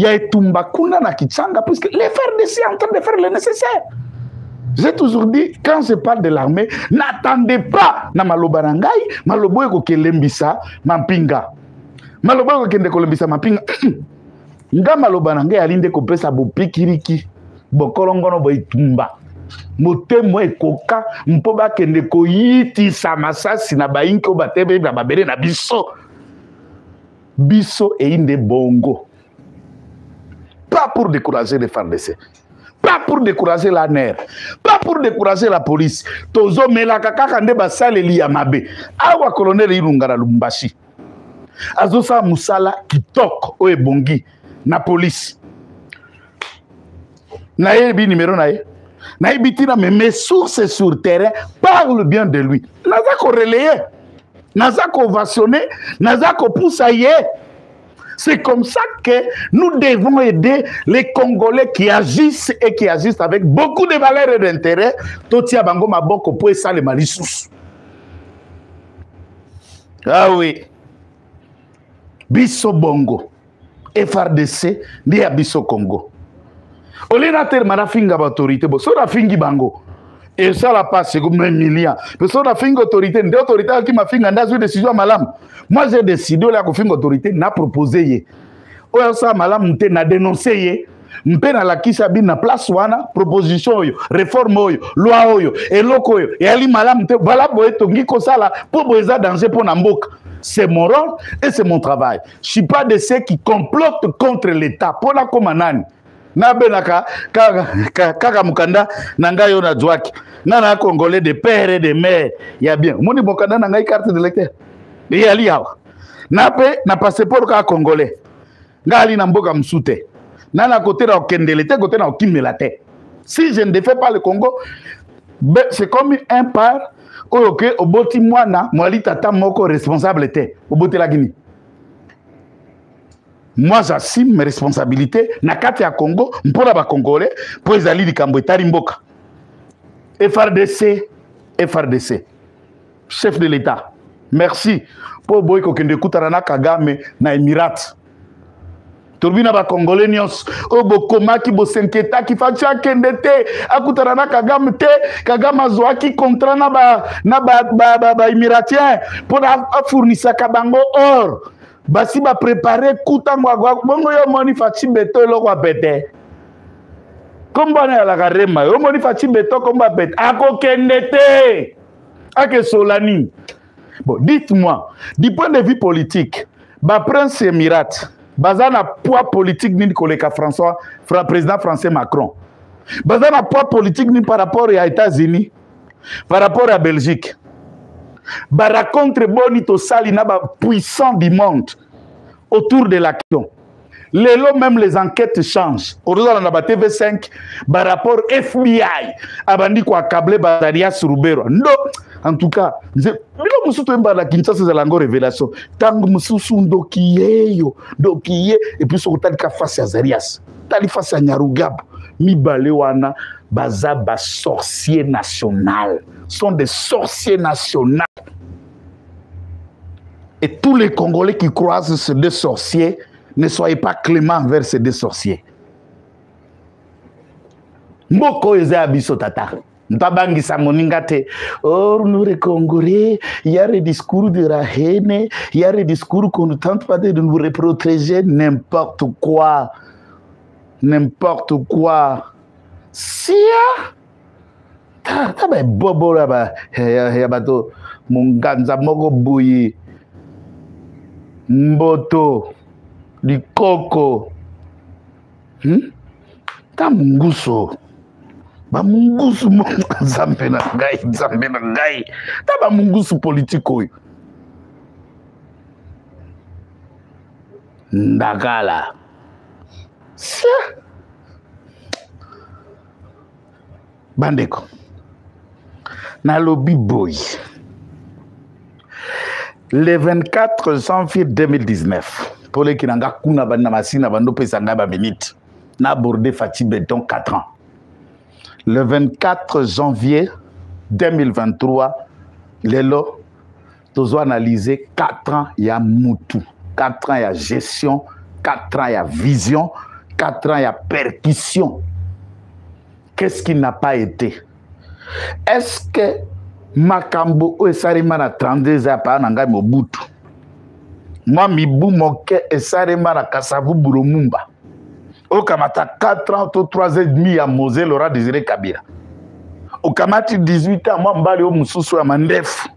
ya etumba kuna na kichanga puisque les FRDC est en train de faire le nécessaire. J'ai toujours dit, quand je parle de l'armée, n'attendez pas na maloba na ngai, malobo ekokele mbisa mampinga. maloba okokende kolobisa mapinga nga maloba na ngai ali nde kopesa bopikiriki bokolongono boitumba motemo ekoka mpo bakende koyitisa masasi na bayinki oyo batebe na babele na biso. Biso eyi nde bongo pas pour décourager les FARDC pas pour décourager la ner pas pour décourager la police. Tozomelaka kaka nde basaleli ya mabe. Awa kolonele ilunga na lumbashi azosala mosala kitoko oyo ebongi na polisi nayebi nimero na ye nayebi ntina me mes sources sur terrain parle bien de lui. Naza koreleye naza kovationne naza kopusa ye c'est comme ça que nous devons aider les Congolais qui agissent et qui agissent avec beaucoup de valeurs et d'intérêt. Totia bango maboko po esalema lisusu. Ah oui. Biso bongo. FRDC ndi ya biso Congo. olina telema nafinga baautorité bo so nafingi bango esala pasi me milia pe so nafingi autorité nde autorité alaki mafinga nde azwi décision ya moi j'ai décidé oyo ya kofinga autorité na propose ye. Oyo asala malamu te na dénonce ye. Mpe nalakisa bino na place wana proposition oyo réforme oyo loi oyo eloko oyo. Eyali malamu te vala boye tongi kosala mpo boye eza danger mpo na mboka c'est mon rôle et c'est mon travail. Je suis pas de ceux qui complotent contre l'état. Mpo nakoma nani? Nabenaka kaka mokanda na ngai oyo nazwaki nga na congolais de père et de mare ya bien. Omoni mokanda na ngai carte de lecteur eyali awa. Na mpe na passeport kaka congolais. Nga ali na mboka mosu te. Na na kote na kokendele te kote na kokimela te. Si je ne défais pas le congo c'est comme un part oyo ke oboti mwana mwali tata moko responsable te. Obotelaki nini? Moi j'assume mes responsabilités na kati ya congo mpona bacongolais mpo ezali likambo etali mboka frdc frdc chef de l'état merci mpo boyi kokende ekutana na kagame na émirate tolobi na bacongolais nyonso oyo bokomaki bosenketaki faci akende te akutana na kagame te kagame azwaki contrat na baémiratien mpo na afournisaka bango or. Basi baprépare ku ntango bongo yo omoni faci beto eloko apete kombo wana yalaka rema yo omoni faci beto kombo apete akokende te akesola nini? Bon dites-moi du point de vue politique baprince émirate baza na poids politique nini koleka françois fra, président français macron? Baza na poids politique nini par rapport ya états-unis par rapport ya belgique? Baracontre boni tosali na bapuissant du monde autour de l'action lelo même les enquêtes changent. Ozozala na batv5 barapport fbi abandi koakable bazarias rubero ndo en tout cas bino mosusu toyembaka na kinshasa ezala yango révélation. Ntango mosusu ndoki yeyo ndoki ye epuis soki otalika face ya zarias tali face ya nyarugabo mibale wana baza basorcier national sont des sorciers nationaux et tous les congolais qui croisent ces deux sorciers ne soyez pas clément envers ces deux sorciers. Ya biso tata. Moto abangisa moninga te. Or nous les congolais il y a le discours de la haine il y a le discours qu'on ne tente pas de nous reprotéger. N'importe quoi. N'importe quoi. Sia. Ta baebobolo ya bato monganza moko boye mboto likoko. Hmm? ta munguso. Bamungusu nzambe na ngai nzambe na ngai. Ta bamungusu politike oyo. Ndakala sia bandeko. Nalobi boye le 24 janvier 2019 mpo leki na nga kuna na masini na bando opesa ngai baminute na aborde faci beton 4 ans. Le 24 janvier 2023 lelo tozo analyse 4 ans ya mutu 4 ans ya gestion 4 ans ya vision 4 ans ya percussion. Qu'est-ce qui n'a pas été? Est-ce que makambo oyo esalema na 32 eza paa na ngai mobutu mwa mibu moke esalema na kasavu bulumumba. Okamata 4 ans to 3 ans et demi ya mose laura désiré kabila. Okamati 18 ans mwa mobali oyo mosusu ya mandefu.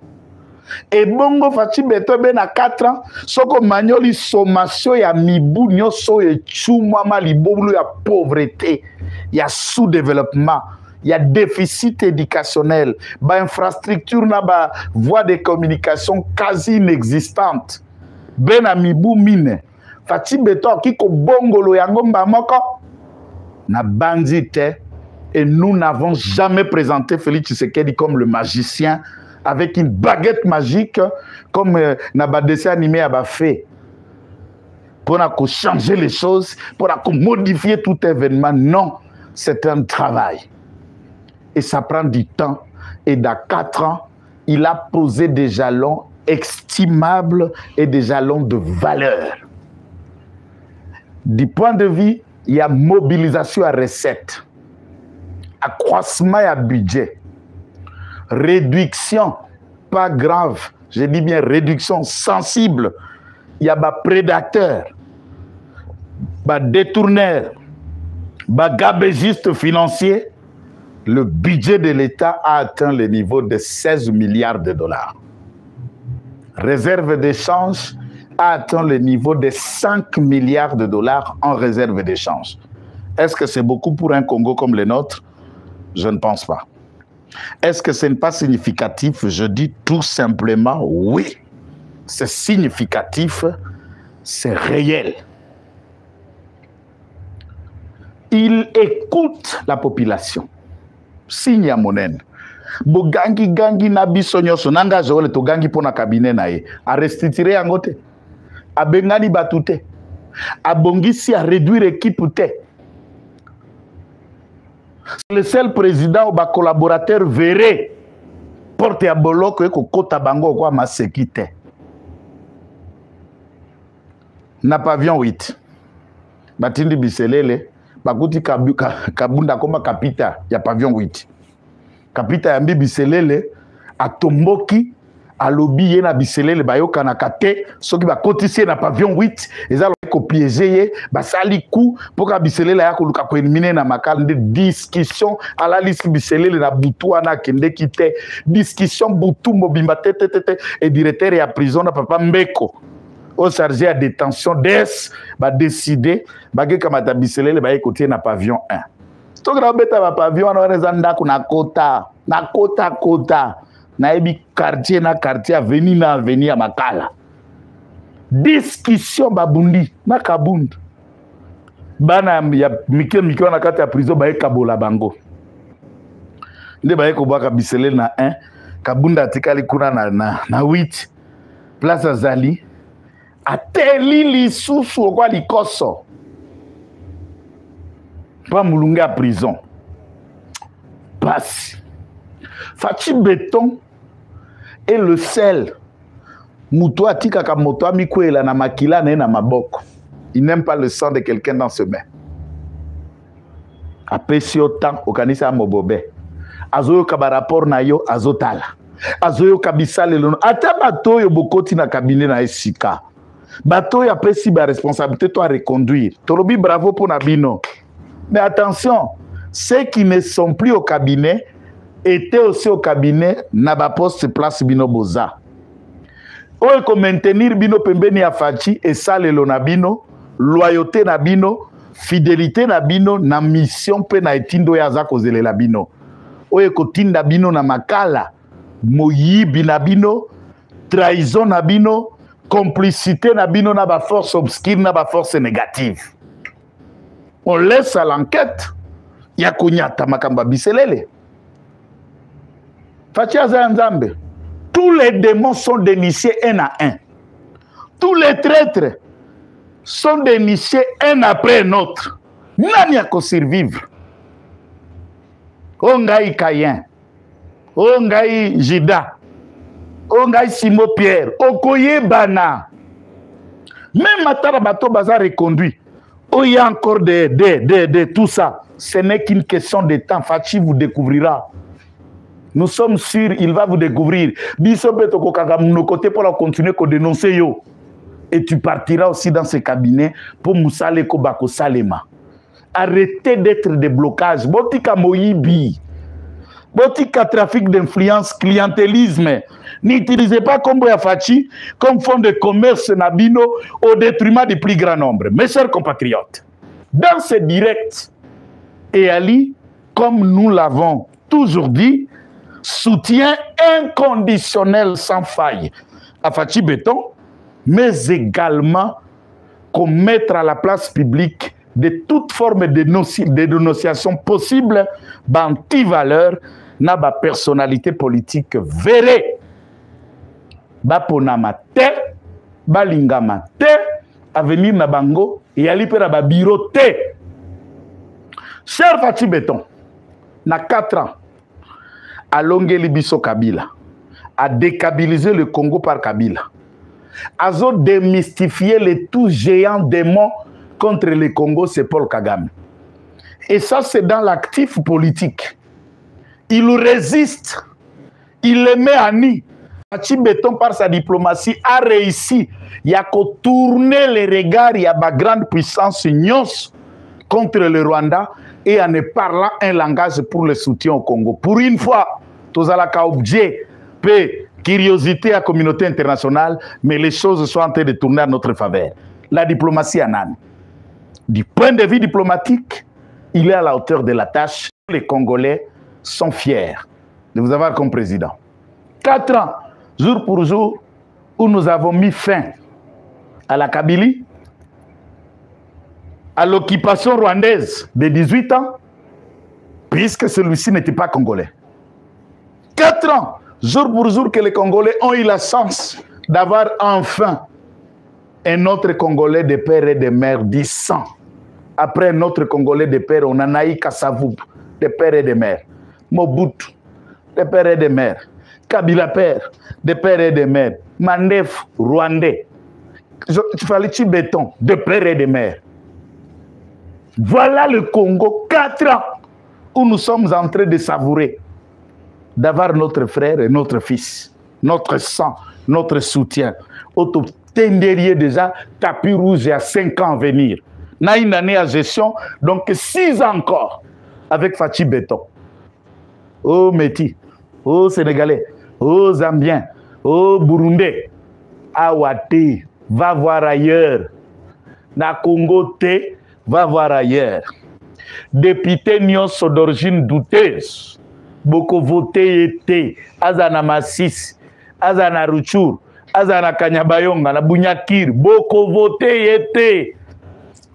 Ebongo faci beto ebe na 4 ans soki omanyoli sommation ya mibu nyonso oyo ecumwama libulu ya pauvreté ya sous-développement ya déficit éducationnel bainfrastructure na bavoie de communication quasi inexistante be na mibu mine. Faci beto akoki kobongolo yango mba moko. Et nous n'avons jamais présenté Félix Tshisekedi comme le magicien avec une baguette magique comme euh, na ba dessin animé à ba fait pour changer les choses pour modifier tout événement. Non c'est un travail. Et ça prend du temps. Et dans quatre ans il a posé des jalons estimables et des jalons de valeur. Du point de vue il y a mobilisation à recette accroissement à budget réduction pas grave je dis bien réduction sensible. Il y a des prédateurs des détourneurs des gabégistes financiers. Le budget de l'État a atteint le niveau de 16 milliards de dollars réserve d'échange a atteint le niveau de 5 milliards de dollars en réserve d'échange. Est-ce que c'est beaucoup pour un Congo comme le nôtre? Je ne pense pas. Est-ce que ce n'est pas significatif? Je dis tout simplement oui. C'est significatif, c'est réel. Il écoute la population. Signe à monen. bogangi gangi na biso nyonso. Nanga joele togangi mpo na kabine na ye. Arestiture yango te. Abengani bato te. Abongisi aréduire équipe te. Le seul président ou bacollaborateur verré porte ya boloko ekokɔta bango okwa maseki te. Na pavillon 8 batindi biselele bakuti kabunda akoma kapita ya pavillon 8 kapita yambi biselele atomboki alobi ye na biselele bayokanaka te soki bakotisi ye na pavillon 8 eza lobi kopiége ye basali ku mpo kaka biselele aya koluka koelimine na makala nde discussion alalisi biselele na butu wana akendeki te. Discussion butu mobimba te te te te edirecteur ya prison na papa mbeko oyo charge ya détention des badeside bakekamata biselele baye kotie na pavillon 1 soki naobeta bapavillon wana wana eza ndako na kota na kota kota nayebi quartier na quartier aveni na aveni ya makala. Discussion babundi na kabundu. Bana ya mike mike wana kati ya prison bayekabola bango. Nde baye kobwaka biselele na 1 kabunda atikali kuna na, na, na 8 place azali ateli lisusu okwa likoso mpa molunge ya prison. Pasi faci beton est le sel. Moto atikaka moto amikwela na makila na maboko. Il n'aime pas le sang de quelqu'un dans ses mains. Apesi yo temps okanisi mobobe. Azoyoka barapport na yo azotala azoyoka bisalelo ata bato oyo bokoti na kabine na ye sika bato oyo apesi baresponsabilité to areconduire tolobi bravo mpo na bino mais attention ceux qui ne sont plus au cabinet étaient aussi au cabinet na baposte place bino boza. Oyo ekomaintenir bino pembeni ya faci esalelo na bino loyauté na bino fidélité na bino na mission mpe na etindo oyo aza kozelela bino. Oyo ekotinda bino na makala moyibi na bino trahison na bino complicité na bino na baforce obscure na baforce négative on laisse à l'enquête. Ya konyata makambo ya biselele. Faci aza ya nzambe tous les démons sont dénichés un à un. Tous les traîtres sont dénichés un après un autre. Nani akosurvivre o ngai kayin o ngai jida. O ngai simo pierre. Okoyebana même ata na bato baza reconduit oh, il y a encore des, des, des, des, tout ça ce n'est qu'une question de temps faci vous découvrira nous sommes sûrs il va vous découvrir te mpona continuer kodénonce yo et tu partiras aussi dans ce cabinet pour Moussale Kobako Salema. Arrêtez d'être des blocages. Botika Moïbi. Botika trafic d'influence, clientélisme. N'utilisez pas Combo Yafachi comme fonds de commerce Nabino au détriment du plus grand nombre. Mes chers compatriotes, dans ce direct, et Ali, comme nous l'avons toujours dit, soutien inconditionnel sans faille à Fachi Béton, mais également commettre à la place publique de toute forme de, dénonciation possible d'anti-valeur na ba personnalité politique verrée. Baponama te balingama te avenir na bango eyali mpe na babiro te. Fati beton na 4 ans alongeli biso kabila adécabiliser le congo par kabila azodémystifier le tout géant démon contre le congo c'est paul kagame. Et ça c'est dans l'actif politique. Il résiste il le met à nid Fachi Béton, par sa diplomatie, a réussi à tourner les regards à ma grande puissance nyos contre le Rwanda et en ne parlant un langage pour le soutien au Congo. Pour une fois, tozalaka objet, paix, curiosité à la communauté internationale, mais les choses sont en train de tourner à notre faveur. La diplomatie en. Du point de vue diplomatique, il est à la hauteur de la tâche. Les Congolais sont fiers de vous avoir comme président. Quatre ans, jour pour jour, où nous avons mis fin à la Kabylie, à l'occupation rwandaise de 18 ans, puisque celui-ci n'était pas congolais. Quatre ans, jour pour jour, que les Congolais ont eu la chance d'avoir enfin un autre Congolais de père et de mère disant. Après un autre Congolais de père, on a eu Kassavou, de père et de mère. Mobutu, de père et de mère. Kabila père, de père et de mère. Mandef, Rwandais. Fallait béton, de père et de mère. Voilà le Congo, quatre ans, où nous sommes en train de savourer, d'avoir notre frère et notre fils, notre sang, notre soutien. Auto déjà, tapis rouge à cinq ans à venir. Na une année à gestion, donc six ans encore avec Fachi Béton. Oh Métis, oh Sénégalais, oh Zambien, oh Burundais, Awate, va voir ailleurs. Na Congo T, va voir ailleurs. Député nyonso d'origine douteuse, boko voté été, azana Massis, azana Ruchur, azana Kanyabayonga, na Bunyakir, boko voté été.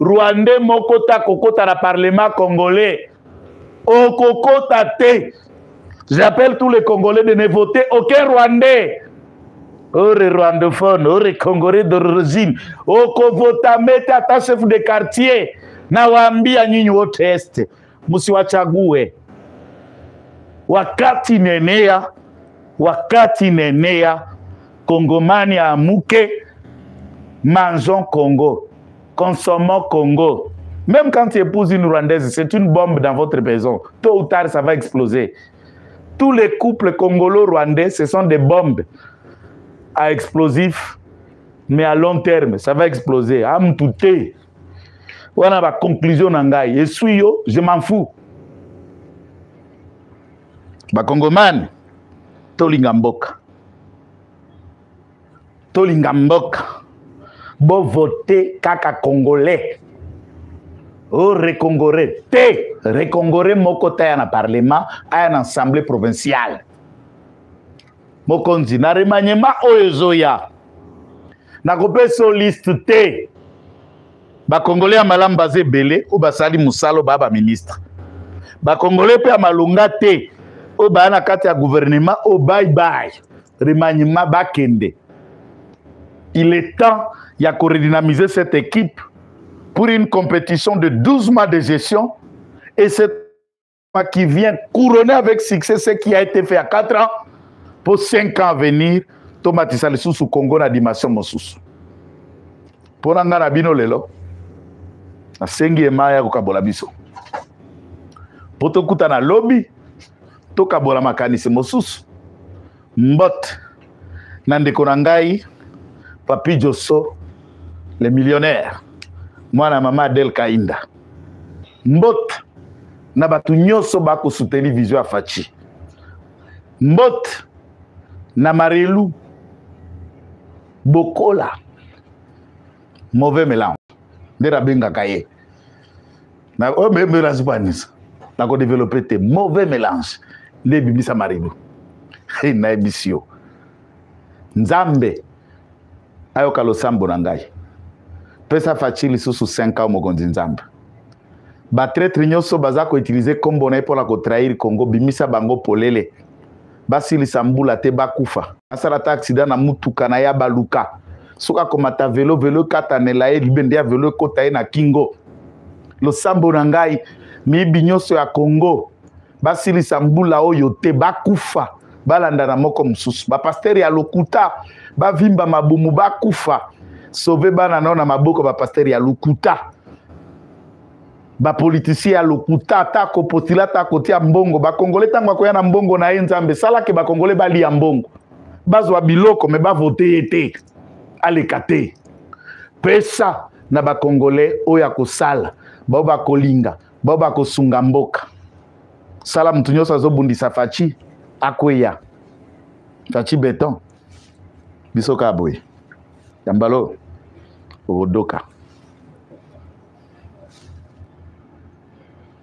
Rwandais moko ta kokota na parlement congolais. Okokota te. J'appelle tous les Congolais de ne voter aucun Rwandais. ore rwandophone ore congolais d'origine okovota mete hata chef de quartier. Nawaambia nyinyi wote este msiwachague wakati nenea wakati nenea kongomani amuke. Mangeons congo consommons congo. Même quand tu épouses une rwandaise c'est une bombe dans votre maison. Tôt ou tard ça va exploser tous les couples congolo-rwandais ce sont des bombes à explosif, mais à long terme, ça va exploser. Am touté. Voilà ma conclusion nangai. Et suis yo, je m'en fous. Ba Congoman, tolinga mboka. Tolinga mboka. Bo voter kaka congolais. O recongoré. Te, recongoré moko na parlement, à une assemblée provinciale. mokonzi na remaniema oyo ezoya. Nakopesa o liste te bakongole ya malamu baza ebele oyo basali mosala oyo baya baministre bakongole mpe ya malonga te oyo baya na kati ya gouvernement oyo baibai remaniema bakende. Il est temps ya koredynamiser cette équipe pour une compétition de 12 mois de gestion. Et cette qui vient couronner avec succès ce qui a été fait à 4 ans. Pour 5 ans à venir tomatisa lisusu congo na dimension mosusu. Mpo na ngai na bino lelo nasengi ema ya kokabola biso mpo tokutana lobi tokabola makanisi mosusu. Mbote na ndeko na ngai papi joso le millionnaire mwana mama adel kainda. Mbote na bato nyonso bakosuteni vision ya faci mbote na marelu bokola mauvais mélange. Nde nabengaka ye. Oyo mélange panisa nakodevelope te mauvais mélange. Nde ebimisa marelu nayebisi yo. Nzambe ayoka losambo na ngai pesa faci lisusu 5 ans mokonzi nzambe. Batraître nyonso baza koutilize nkombo na ye mpona kotrahir congo bimisa bango polele. Basilisa mbula te bakufa asala ta aksida na mutuka na ye baluka soki akomata velo velo ekatanela ye libende ya velo ekota ye na kingo. Losambo na ngai miyibi nyonso ya congo. Basilisa mbula oyo te bakufa balanda na moko mosusu. Bapaster ya lokuta bavimba mabumu bakufa sauve bana nao na maboko bapaster ya lokuta. Bapolitisien ya lokuta ata kopostila ata kotia mbongo bakongole ntango akoya na mbongo na ye nzambe esalaki bakongole balia mbongo. Bazwa biloko me bavote ye te aleka te. Pesa na bakongole oyo akosala bao bakolinga bao bakosunga mboka. Sala motu nyonso azobundisa faci akweya. Faci beton biso kaka boye. Yambalo o Doka.